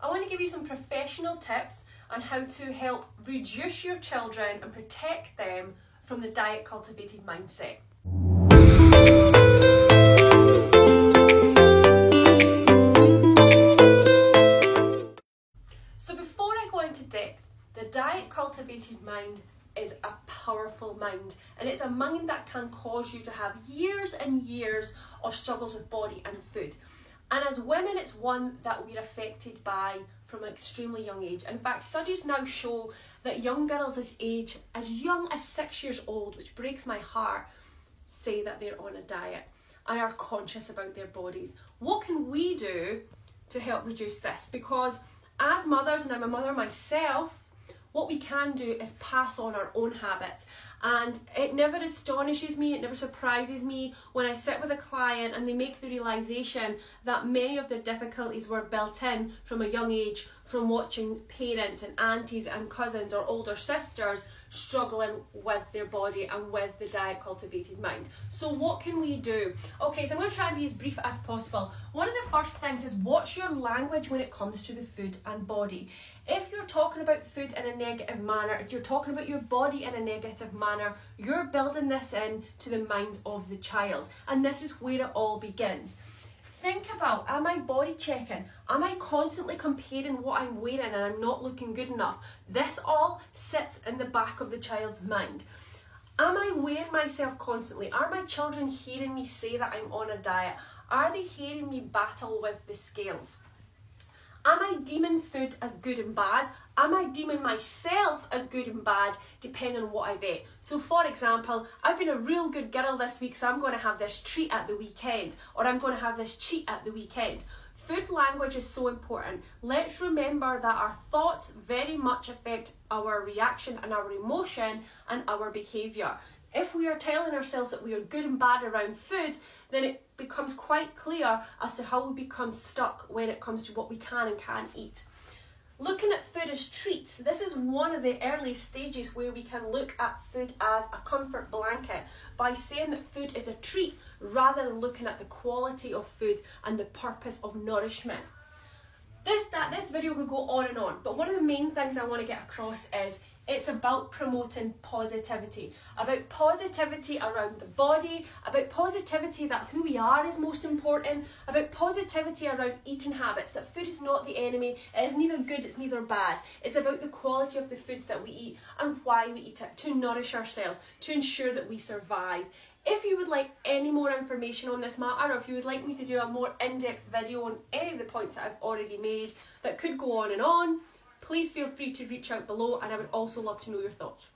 I want to give you some professional tips on how to help reduce your children and protect them from the diet cultivated mindset. So before I go into depth, the diet cultivated mind is a powerful mind and it's a mind that can cause you to have years and years of struggles with body and food. And as women, it's one that we're affected by from an extremely young age. In fact, studies now show that young girls as age, as young as six years old, which breaks my heart, say that they're on a diet and are conscious about their bodies. What can we do to help reduce this? Because as mothers, and I'm a mother myself, what we can do is pass on our own habits. And it never astonishes me, it never surprises me when I sit with a client and they make the realization that many of their difficulties were built in from a young age from watching parents and aunties and cousins or older sisters struggling with their body and with the diet cultivated mind. So what can we do? Okay, so I'm going to try and be as brief as possible. One of the first things is what's your language when it comes to the food and body? If you're talking about food in a negative manner, if you're talking about your body in a negative manner, you're building this in to the mind of the child. And this is where it all begins. Think about, am I body checking? Am I constantly comparing what I'm wearing and I'm not looking good enough? This all sits in the back of the child's mind. Am I weighing myself constantly? Are my children hearing me say that I'm on a diet? Are they hearing me battle with the scales? Am I deeming food as good and bad? Am I deeming myself as good and bad depending on what I've ate? So for example, I've been a real good girl this week, so I'm going to have this treat at the weekend, or I'm going to have this cheat at the weekend. Food language is so important. Let's remember that our thoughts very much affect our reaction and our emotion and our behaviour if we are telling ourselves that we are good and bad around food, then it becomes quite clear as to how we become stuck when it comes to what we can and can't eat. Looking at food as treats, this is one of the early stages where we can look at food as a comfort blanket by saying that food is a treat rather than looking at the quality of food and the purpose of nourishment. This, that, this video could go on and on, but one of the main things I want to get across is it's about promoting positivity, about positivity around the body, about positivity that who we are is most important, about positivity around eating habits, that food is not the enemy, it is neither good, it's neither bad. It's about the quality of the foods that we eat and why we eat it, to nourish ourselves, to ensure that we survive. If you would like any more information on this matter, or if you would like me to do a more in-depth video on any of the points that I've already made that could go on and on, please feel free to reach out below and I would also love to know your thoughts.